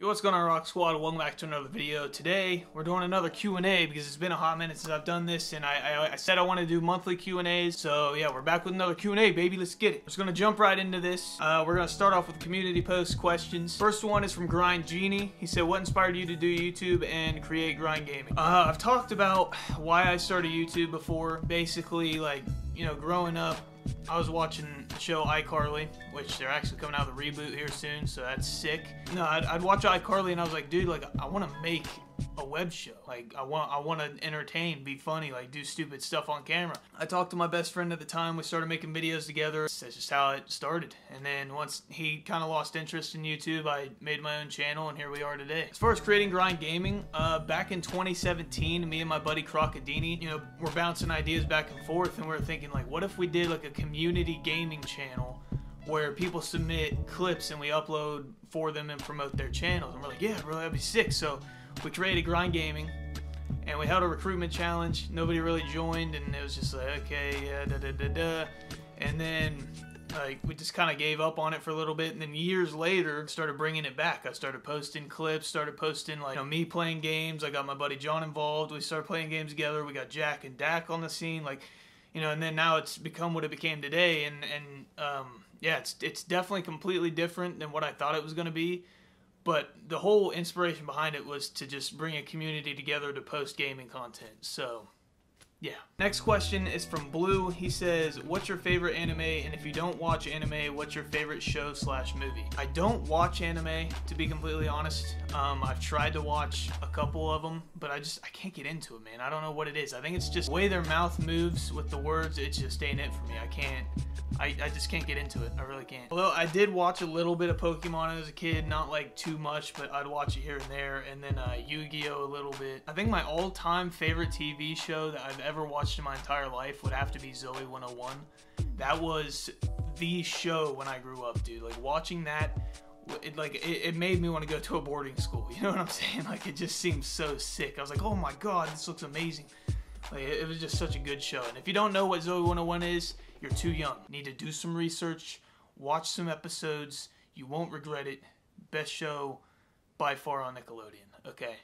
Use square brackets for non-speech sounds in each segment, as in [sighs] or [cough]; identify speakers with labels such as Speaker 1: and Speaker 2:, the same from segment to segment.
Speaker 1: Yo, what's going on, Rock Squad? Welcome back to another video. Today, we're doing another Q&A because it's been a hot minute since I've done this, and I, I, I said I want to do monthly Q&As, so yeah, we're back with another Q&A, baby. Let's get it. We're just going to jump right into this. Uh, we're going to start off with community post questions. First one is from Grind Genie. He said, what inspired you to do YouTube and create Grind Gaming? Uh, I've talked about why I started YouTube before. Basically, like, you know, growing up, I was watching show iCarly, which they're actually coming out with a reboot here soon, so that's sick. No, I'd, I'd watch iCarly and I was like, dude, like I want to make a web show. Like I want I want to entertain, be funny, like do stupid stuff on camera. I talked to my best friend at the time. We started making videos together. That's just how it started. And then once he kind of lost interest in YouTube, I made my own channel, and here we are today. As far as creating Grind Gaming, uh, back in 2017, me and my buddy Crocodini, you know, we're bouncing ideas back and forth, and we we're thinking like, what if we did like a community gaming channel? where people submit clips and we upload for them and promote their channels. And we're like, yeah, bro, that'd be sick. So we created Grind Gaming, and we held a recruitment challenge. Nobody really joined, and it was just like, okay, yeah, da da da da. And then, like, we just kind of gave up on it for a little bit, and then years later, started bringing it back. I started posting clips, started posting, like, you know, me playing games. I got my buddy John involved. We started playing games together. We got Jack and Dak on the scene, like, you know, and then now it's become what it became today, and, and, um, yeah, it's, it's definitely completely different than what I thought it was going to be but the whole inspiration behind it was to just bring a community together to post gaming content. So, yeah. Next question is from Blue. He says, "What's your favorite anime? And if you don't watch anime, what's your favorite show slash movie?" I don't watch anime, to be completely honest. Um, I've tried to watch a couple of them, but I just I can't get into it, man. I don't know what it is. I think it's just the way their mouth moves with the words. It just ain't it for me. I can't. I, I just can't get into it. I really can't. Although I did watch a little bit of Pokemon as a kid, not like too much, but I'd watch it here and there. And then uh, Yu-Gi-Oh! a little bit. I think my all-time favorite TV show that I've ever watched in my entire life would have to be Zoey 101. That was the show when I grew up, dude. Like watching that it like it, it, made me want to go to a boarding school. [laughs] You know what I'm saying? Like it just seemed so sick. I was like, oh my god, this looks amazing. Like it, it was just such a good show. And if you don't know what Zoey 101 is, you're too young. You need to do some research, watch some episodes. You won't regret it. Best show by far on Nickelodeon. Okay,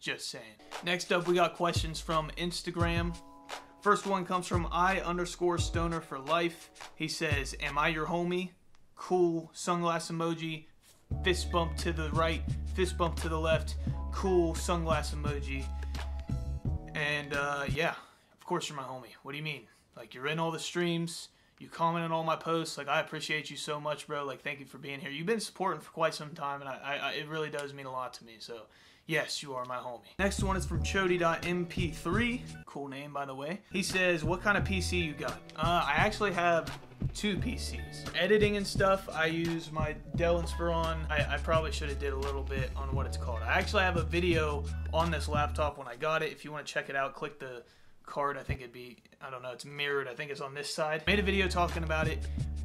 Speaker 1: just saying. Next up, we got questions from Instagram. First one comes from I underscore stoner for life. He says, Am I your homie? Cool. Sunglass emoji. Fist bump to the right. Fist bump to the left. Cool. Sunglass emoji. And uh, yeah, of course you're my homie. What do you mean? Like you're in all the streams. You comment on all my posts. Like I appreciate you so much, bro. Like thank you for being here. You've been supporting for quite some time, and I, I it really does mean a lot to me. So Yes, you are my homie. Next one is from Chody.mp3. Cool name, by the way. He says, what kind of PC you got? Uh, I actually have two PCs. Editing and stuff, I use my Dell Inspiron. I, I probably should have did a little bit on what it's called. I actually have a video on this laptop when I got it. If you want to check it out, click the card. I think it'd be, I don't know, it's mirrored. I think it's on this side. Made a video talking about it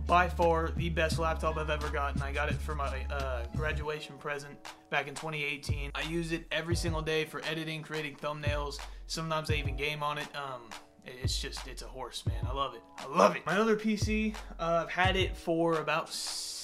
Speaker 1: by far the best laptop I've ever gotten. I got it for my uh, graduation present back in 2018. I use it every single day for editing, creating thumbnails. Sometimes I even game on it. Um, it's just, it's a horse, man. I love it. I love it. My other PC, uh, I've had it for about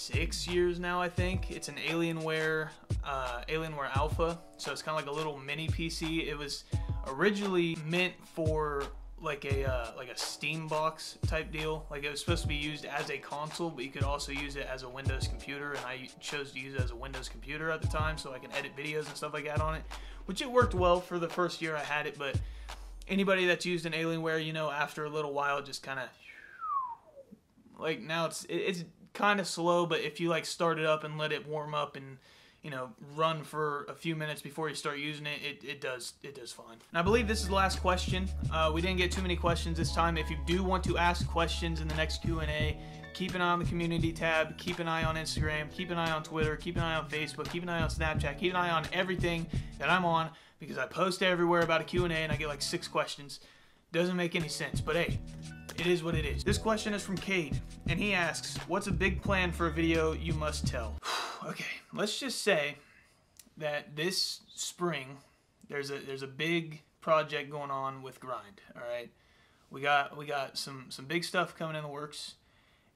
Speaker 1: six years now, I think. It's an Alienware, uh, Alienware Alpha. So it's kind of like a little mini PC. It was originally meant for like a uh, like a Steam box type deal. Like it was supposed to be used as a console, but you could also use it as a Windows computer. And I chose to use it as a Windows computer at the time, so I can edit videos and stuff like that on it. Which it worked well for the first year I had it, but anybody that's used an Alienware, you know, after a little while, just kind of like now it's it's kind of slow. But if you like start it up and let it warm up and you know, run for a few minutes before you start using it, it, it does it does fine. And I believe this is the last question. Uh, we didn't get too many questions this time. If you do want to ask questions in the next Q&A, keep an eye on the community tab, keep an eye on Instagram, keep an eye on Twitter, keep an eye on Facebook, keep an eye on Snapchat, keep an eye on everything that I'm on because I post everywhere about a Q&A and I get like six questions. Doesn't make any sense, but hey, it is what it is. This question is from Cade, and he asks, what's a big plan for a video you must tell? [sighs] okay, let's just say that this spring there's a there's a big project going on with Grind. All right, we got we got some some big stuff coming in the works,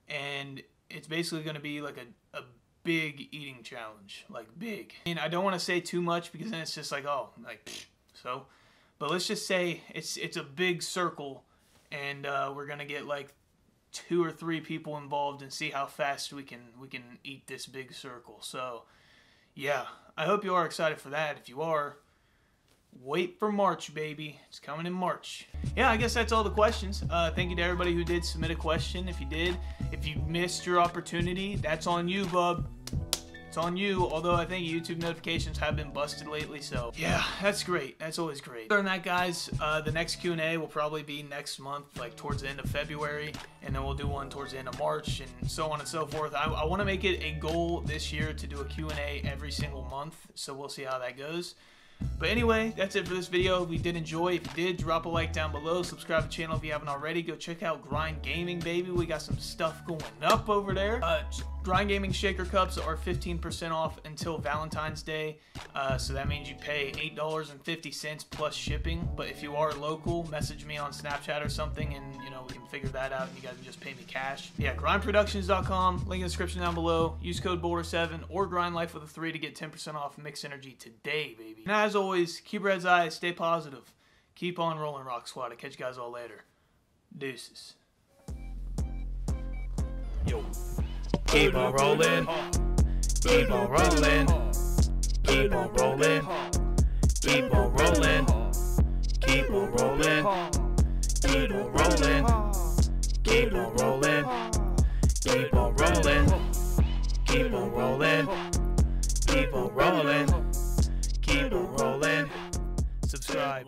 Speaker 1: and it's basically going to be like a, a big eating challenge, like big. I mean, I don't want to say too much because then it's just like, oh, like so. But let's just say it's it's a big circle, and uh, we're gonna get like two or three people involved and see how fast we can we can eat this big circle. So, yeah, I hope you are excited for that. If you are, wait for March, baby. It's coming in March. Yeah, I guess that's all the questions. Uh, thank you to everybody who did submit a question. If you did, if you missed your opportunity, that's on you, bub. It's on you, although I think YouTube notifications have been busted lately, so yeah, that's great. That's always great. Other than that, guys, uh, the next Q&A will probably be next month, like towards the end of February, and then we'll do one towards the end of March, and so on and so forth. I, I want to make it a goal this year to do a Q&A every single month, so we'll see how that goes. But anyway, that's it for this video. If you did enjoy, if you did, drop a like down below. Subscribe to the channel if you haven't already. Go check out Grind Gaming, baby. We got some stuff going up over there. Uh, Grind Gaming Shaker Cups are 15% off until Valentine's Day. Uh, so that means you pay $8.50 plus shipping. But if you are local, message me on Snapchat or something and, you know, we can figure that out and you guys can just pay me cash. Yeah, grndproductions.com. Link in the description down below. Use code Boulder7 or Grind Life with a 3 to get 10% off MIXT Energy today, baby. And as always, keep your eyes, stay positive. Keep on rolling, Rock Squad. I'll catch you guys all later. Deuces.
Speaker 2: Yo. Keep on rolling. Keep on rolling. Keep on rolling. Keep on rolling. Keep on rolling. Keep on rolling. Keep on rolling. Keep on rolling. Keep on rolling. Keep on rolling. Keep on rolling. Subscribe.